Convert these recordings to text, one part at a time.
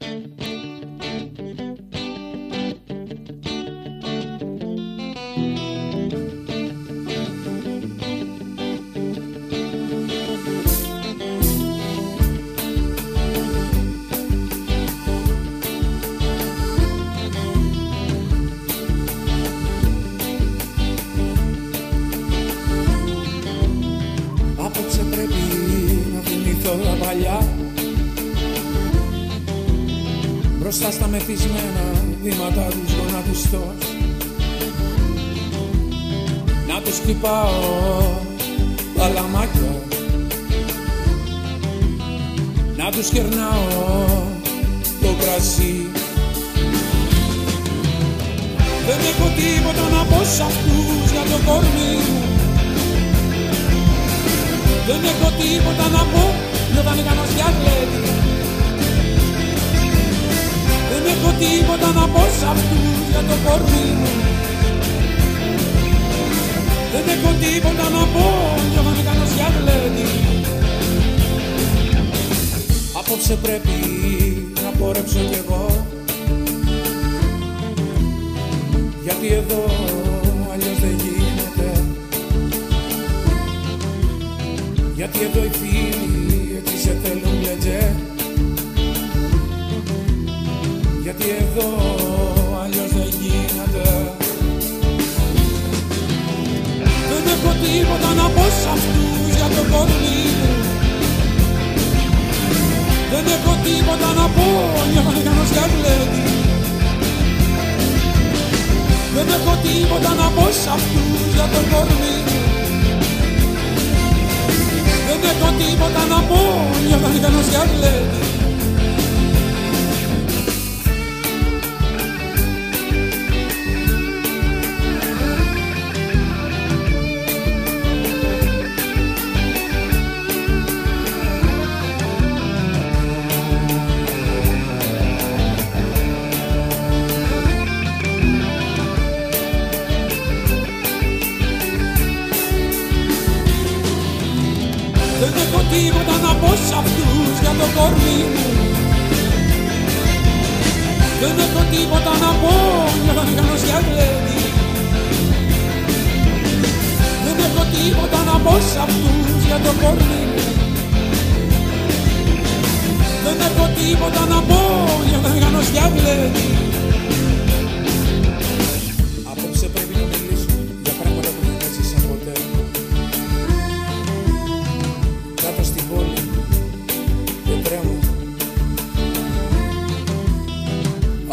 Απόψε Μπροστά στα μεθυσμένα βήματα τους γονατιστός Να τους χτυπάω τα λαμάκια. Να τους κερνάω το κρασί. Δεν έχω τίποτα να πω σ' αυτούς για το κορμί. Μου δεν έχω τίποτα να πω για όταν κάνω σκιαγλέτη τίποτα να πω σ' αυτούς για το κορμί μου. Δεν έχω τίποτα να πω για όταν κάνω σκιαγλέτη Απόψε πρέπει να πορέψω κι εγώ. Γιατί εδώ αλλιώς δεν γίνεται. Γιατί εδώ οι φίλοι έτσι σε θέλουν λετζέ Γιατί εδώ αλλιώς δεν γίνεται. Δεν έχω τίποτα να πω σ' αυτούς για το κορμί μου Δεν έχω τίποτα να πω για να κάνω σκαρλέτη Δεν έχω τίποτα να πω σ' αυτούς για το κορμί μου δεν έχω τίποτα να πω για να κάνω Δεν έχω τίποτα να πω σ' αυτούς για το κορμί μου. Δεν έχω τίποτα να πω για να κάνω σκιαγλέτη Δεν έχω τίποτα να πω σ' αυτούς για το κορμί μου. Δεν έχω τίποτα να πω για να κάνω σκιαγλέτη Απόψε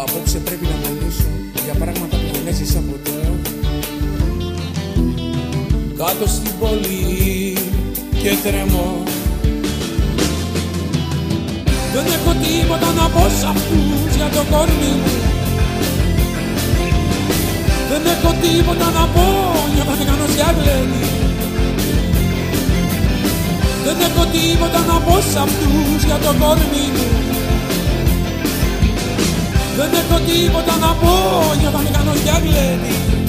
Απόψε πρέπει να μιλήσω για πράγματα που δεν έζησα ποτέ. Κάτω στην πόλη και τρέμω Δεν έχω τίποτα να πω σ' αυτούς για το κορμί μου. Δεν έχω τίποτα να πω για να κάνω σκιαγλέτη δεν έχω τίποτα να πω σ' αυτούς για το κορμί μου Δεν έχω τίποτα να πω για να μην κάνω σκιαγλέτη